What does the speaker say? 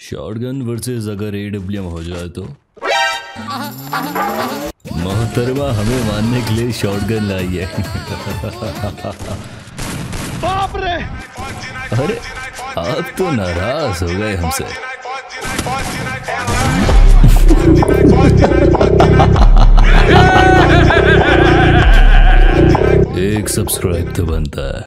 Shotgun versus अगर AWM हो जाए तो। मोहतरमा हमें मानने के लिए शॉटगन लाई है। बाप रे अरे आप तो नाराज़ हो गए हमसे। एक सब्सक्राइब तो बनता है।